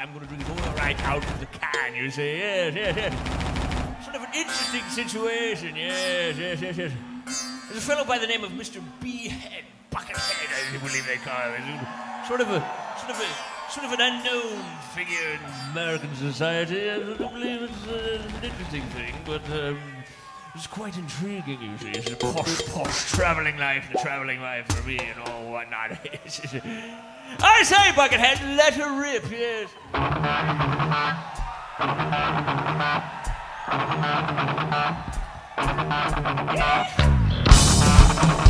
I'm going to drink it all right out of the can. You see, yes, yes, yes. Sort of an interesting situation. Yes, yes, yes, yes. There's a fellow by the name of Mr. B. Head, Buckethead, I believe they call him. Sort of a, sort of a, sort of an unknown figure in American society. I believe it's uh, an interesting thing, but. Um, it's quite intriguing, you see. It's a posh, posh traveling life, the traveling life for me and all whatnot. I say, Buckethead, let her rip, yes.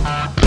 Look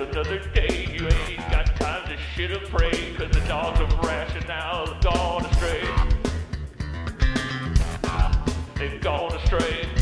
another day. You ain't got time to shit or pray, cause the dogs of rationale have gone astray. They've gone astray.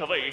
away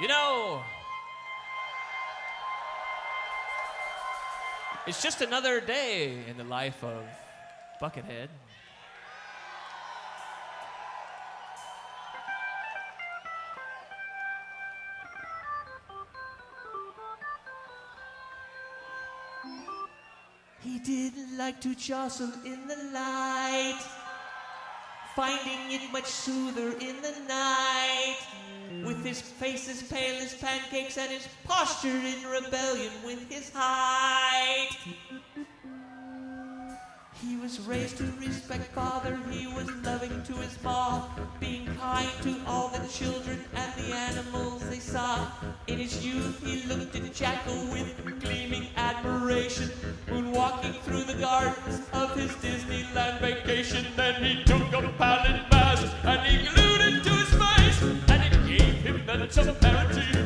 You know, it's just another day in the life of Buckethead. He didn't like to jostle in the light, finding it much soother in the night. With his face as pale as pancakes and his posture in rebellion with his height. He was raised to respect father, he was loving to his mom, being kind to all the children and the animals they saw. In his youth, he looked at Jacko with gleaming admiration, moonwalking through the gardens of his Disneyland vacation. Then he took a palette mask and he glued it to his face, and it gave him the temerity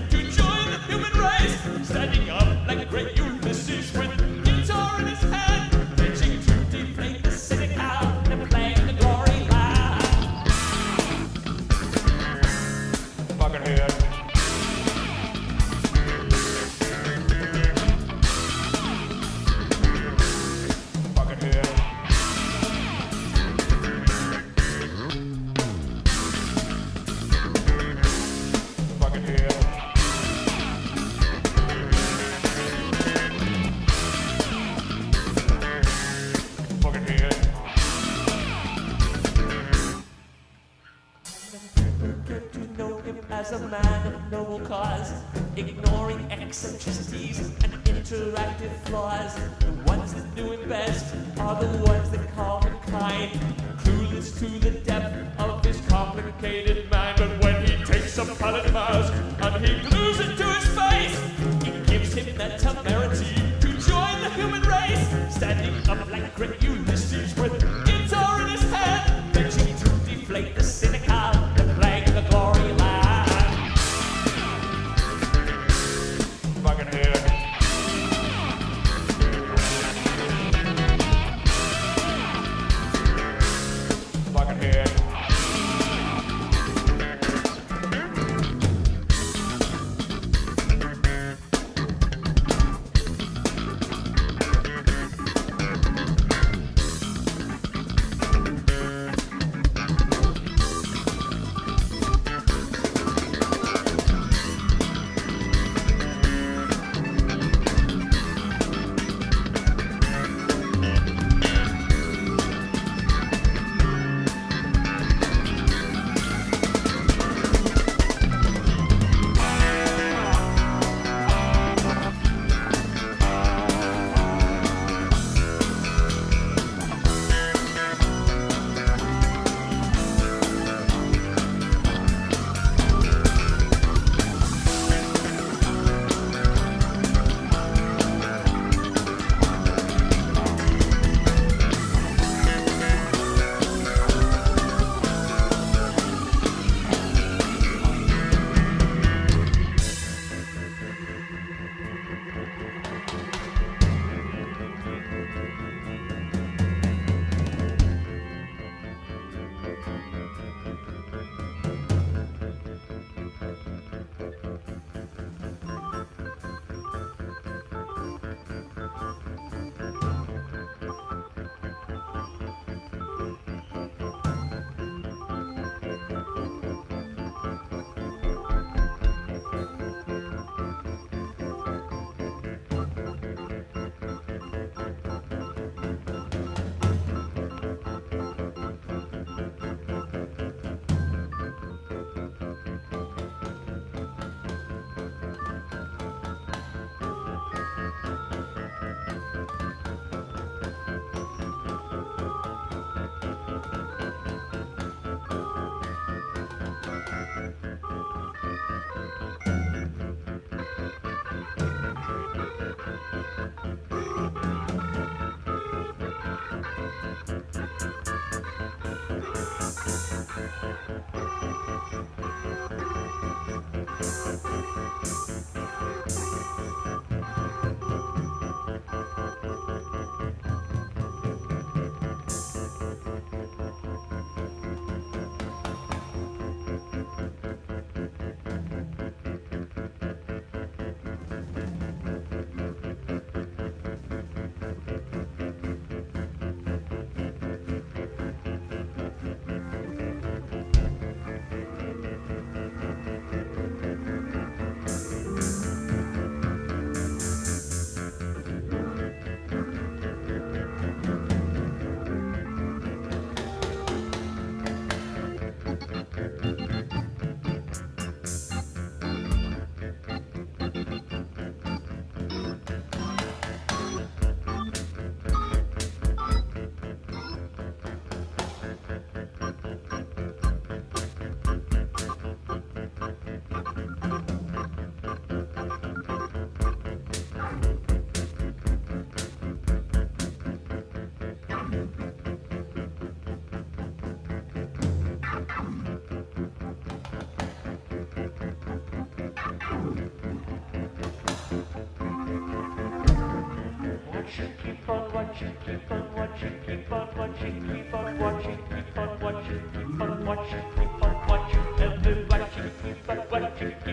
watching, keep on watching, keep on watching, keep on watching, keep on watching, everybody keep on watching.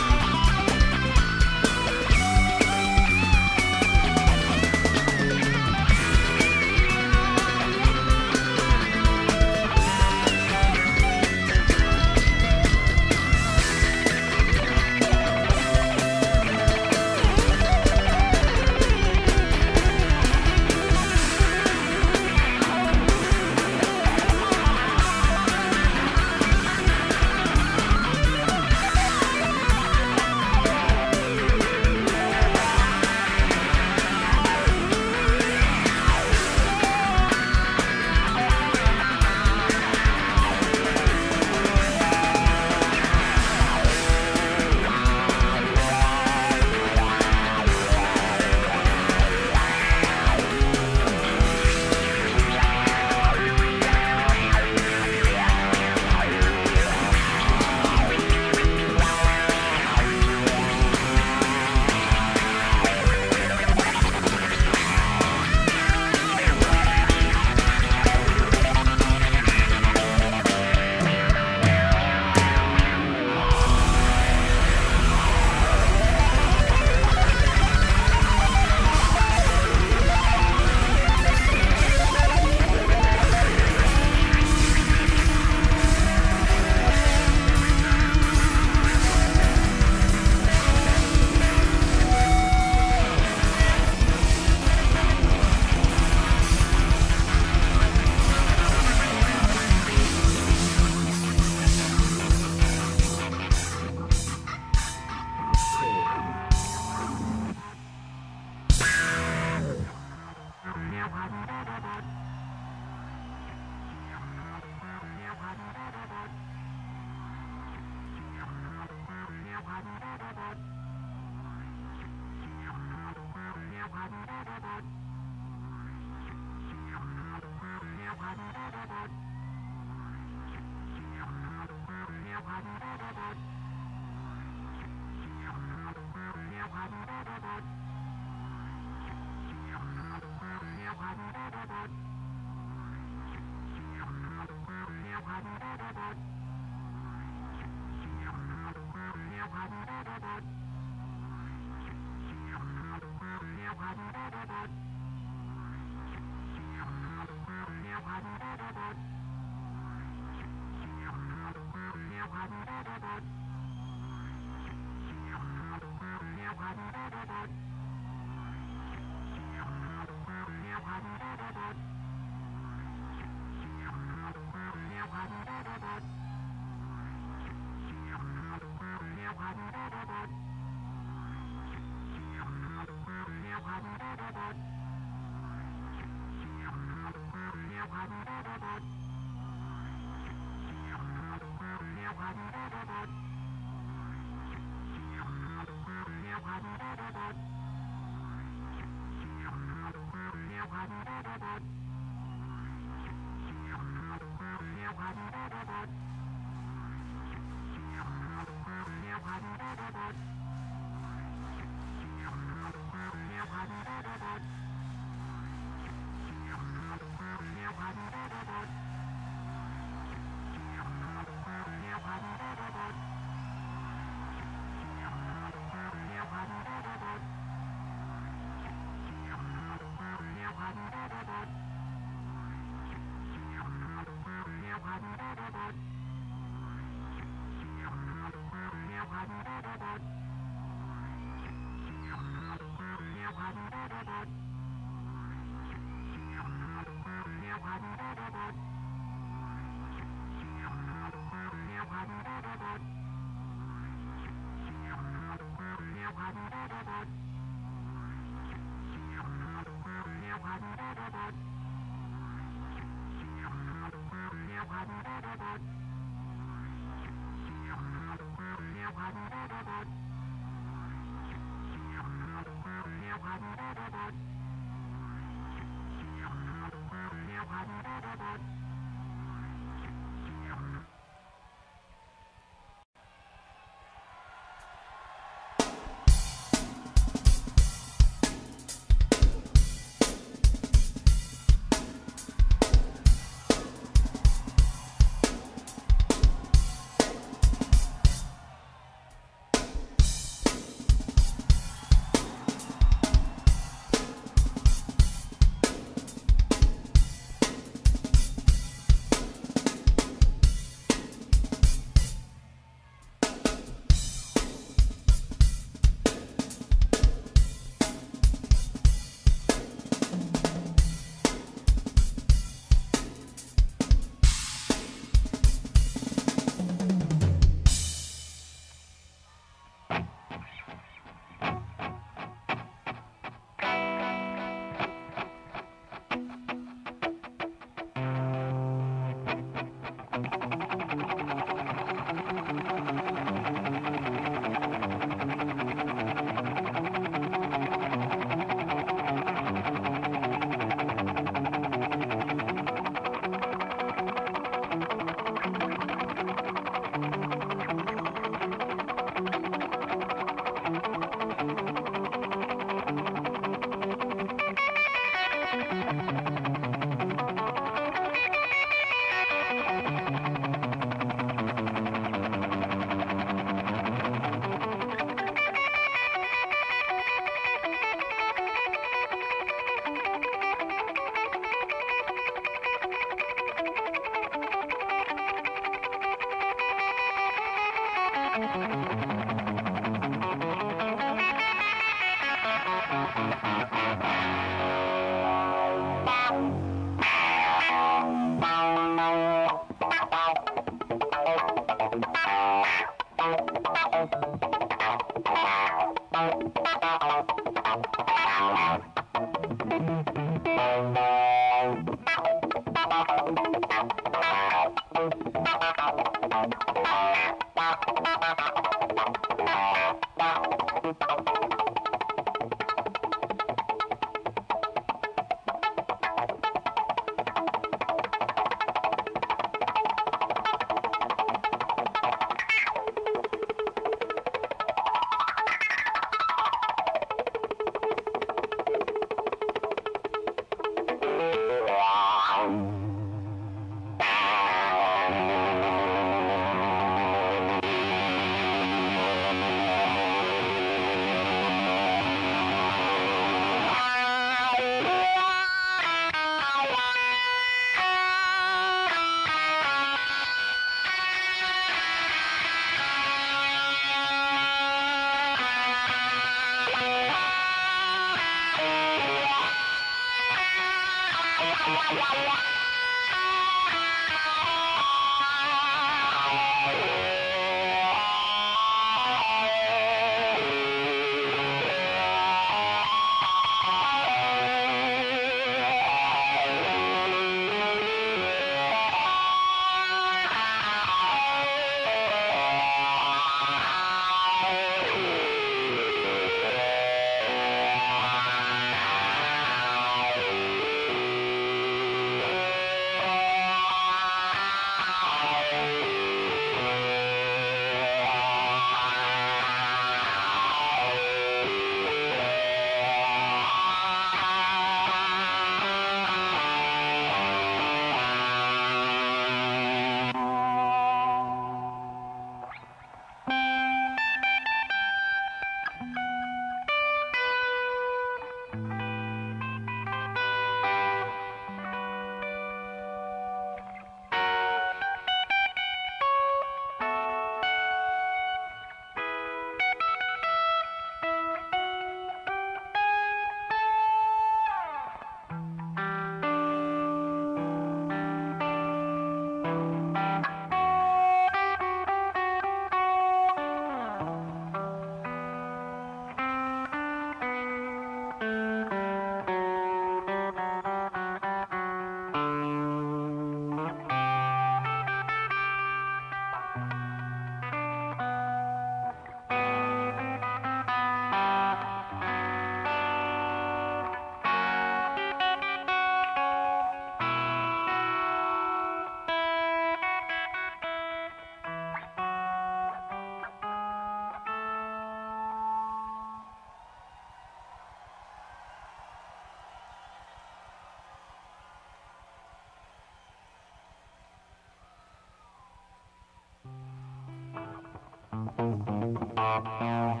I